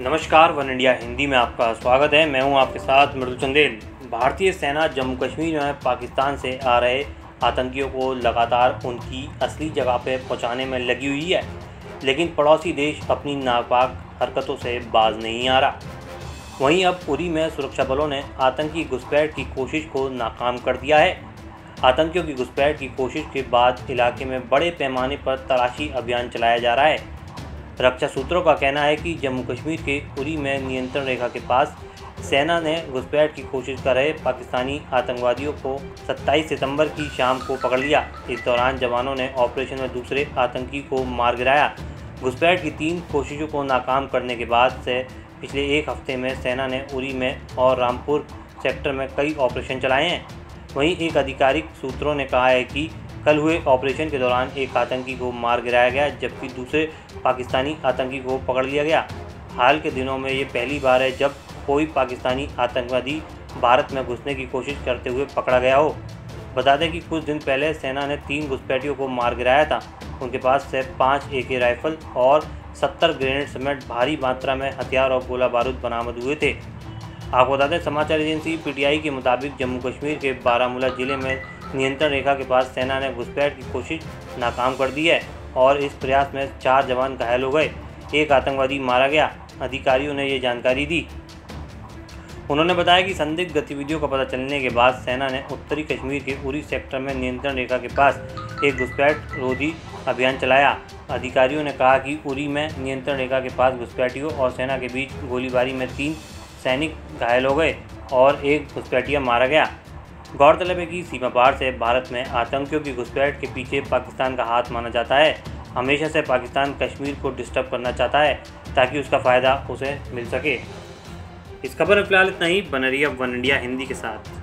नमस्कार, one India Hindi में आपका स्वागत है। मैं हूँ आपके साथ मृदुल चंदेल। भारतीय सेना जम्मू कश्मीर में पाकिस्तान से आ रहे आतंकियों को लगातार उनकी असली जगह पर पहुँचाने में लगी हुई है। लेकिन पड़ोसी देश अपनी नापाक हरकतों से बाज नहीं आ रहा। वहीं अब पुरी में सुरक्षा बलों ने आतंकी घुसपैठ की कोशिश को नाकाम कर दिया है। आतंकियों की घुसपैठ की कोशिश के बाद इलाके में बड़े पैमाने पर तलाशी अभियान चलाया जा रहा है। रक्षा सूत्रों का कहना है कि जम्मू कश्मीर के उरी में नियंत्रण रेखा के पास सेना ने घुसपैठ की कोशिश कर रहे पाकिस्तानी आतंकवादियों को 27 सितंबर की शाम को पकड़ लिया। इस दौरान जवानों ने ऑपरेशन में दूसरे आतंकी को मार गिराया। घुसपैठ की तीन कोशिशों को नाकाम करने के बाद से पिछले एक हफ़्ते में सेना ने उरी में और रामपुर सेक्टर में कई ऑपरेशन चलाए हैं। वहीं एक आधिकारिक सूत्रों ने कहा है कि कल हुए ऑपरेशन के दौरान एक आतंकी को मार गिराया गया, जबकि दूसरे पाकिस्तानी आतंकी को पकड़ लिया गया। हाल के दिनों में ये पहली बार है जब कोई पाकिस्तानी आतंकवादी भारत में घुसने की कोशिश करते हुए पकड़ा गया हो। बता दें कि कुछ दिन पहले सेना ने तीन घुसपैठियों को मार गिराया था। उनके पास से पाँच ए राइफल और सत्तर ग्रेनेड समेत भारी मात्रा में हथियार और गोला बारूद बरामद हुए थे। आपको बता दें, समाचार एजेंसी पीटीआई के मुताबिक जम्मू कश्मीर के बारामूला ज़िले में नियंत्रण रेखा के पास सेना ने घुसपैठ की कोशिश नाकाम कर दी है और इस प्रयास में चार जवान घायल हो गए। एक आतंकवादी मारा गया। अधिकारियों ने ये जानकारी दी। उन्होंने बताया कि संदिग्ध गतिविधियों का पता चलने के बाद सेना ने उत्तरी कश्मीर के उरी सेक्टर में नियंत्रण रेखा के पास एक घुसपैठ रोधी अभियान चलाया। अधिकारियों ने कहा कि उरी में नियंत्रण रेखा के पास घुसपैठियों और सेना के बीच गोलीबारी में तीन सैनिक घायल हो गए और एक घुसपैठिया मारा गया। गौरतलब है कि सीमा पार से भारत में आतंकियों की घुसपैठ के पीछे पाकिस्तान का हाथ माना जाता है। हमेशा से पाकिस्तान कश्मीर को डिस्टर्ब करना चाहता है, ताकि उसका फ़ायदा उसे मिल सके। इस खबर में फ़िलहाल इतना ही। बन रही वन इंडिया हिंदी के साथ।